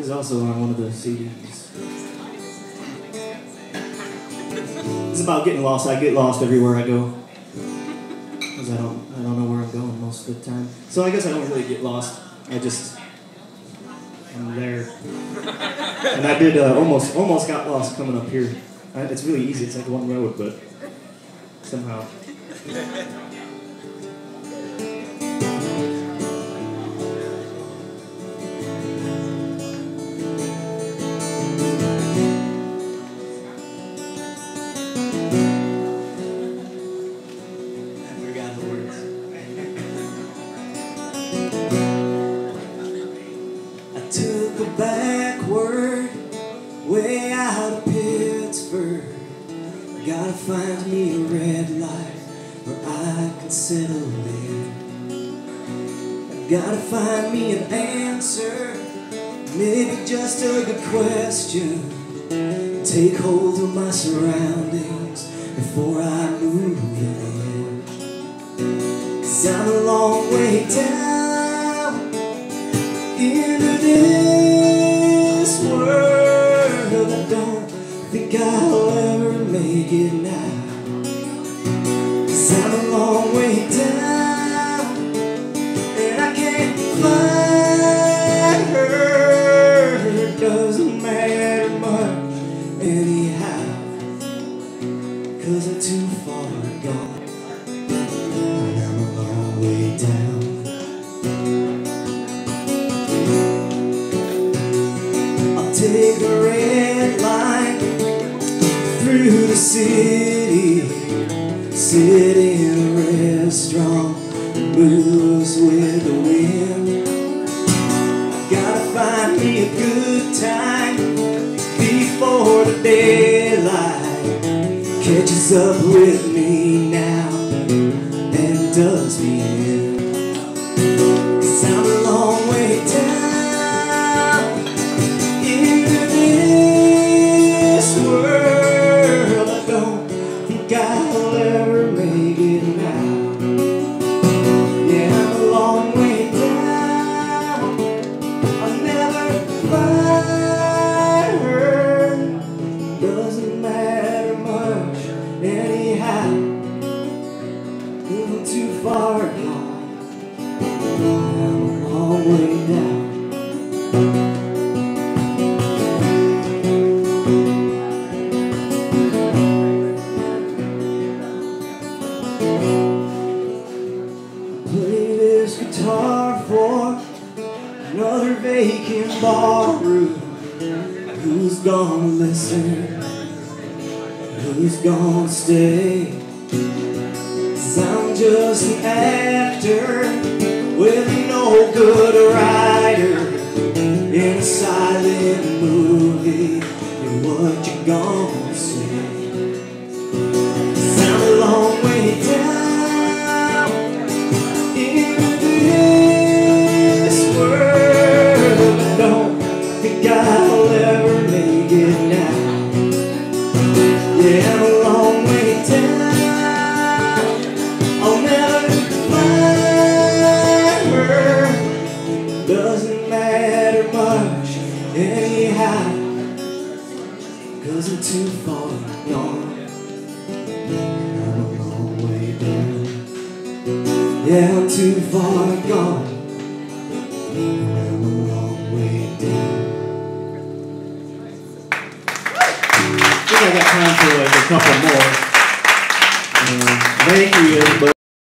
is also on one of the CDs. It's about getting lost. I get lost everywhere I go. Because I don't, I don't know where I'm going most of the time. So I guess I don't really get lost. I just, I'm there. And I did uh, almost, almost got lost coming up here. I, it's really easy. It's like one road, but somehow. Way out of Pittsburgh. Gotta find me a red light where I can settle in. Gotta find me an answer, maybe just a good question. Take hold of my surroundings before I move in. Cause I'm a long way down think I'll ever make it now. Cause I'm a long way down and I can't find her. It doesn't matter much anyhow. Cause I'm too far gone. Through the city, sit in a restaurant, moves with the wind. Gotta find me a good time before the daylight catches up with me now and does me in. Play this guitar for another vacant bar room. Who's gonna listen? Who's gonna stay? Cause I'm just an actor with no good writer in a silent movie. And what you gonna think I'll ever make it now. Yeah, I'm a long way down. I'll never find her. Doesn't matter much anyhow. Cause I'm too far gone. I'm a long way down. Yeah, I'm too far gone. Think I got time for like a couple more. Uh, thank you, everybody.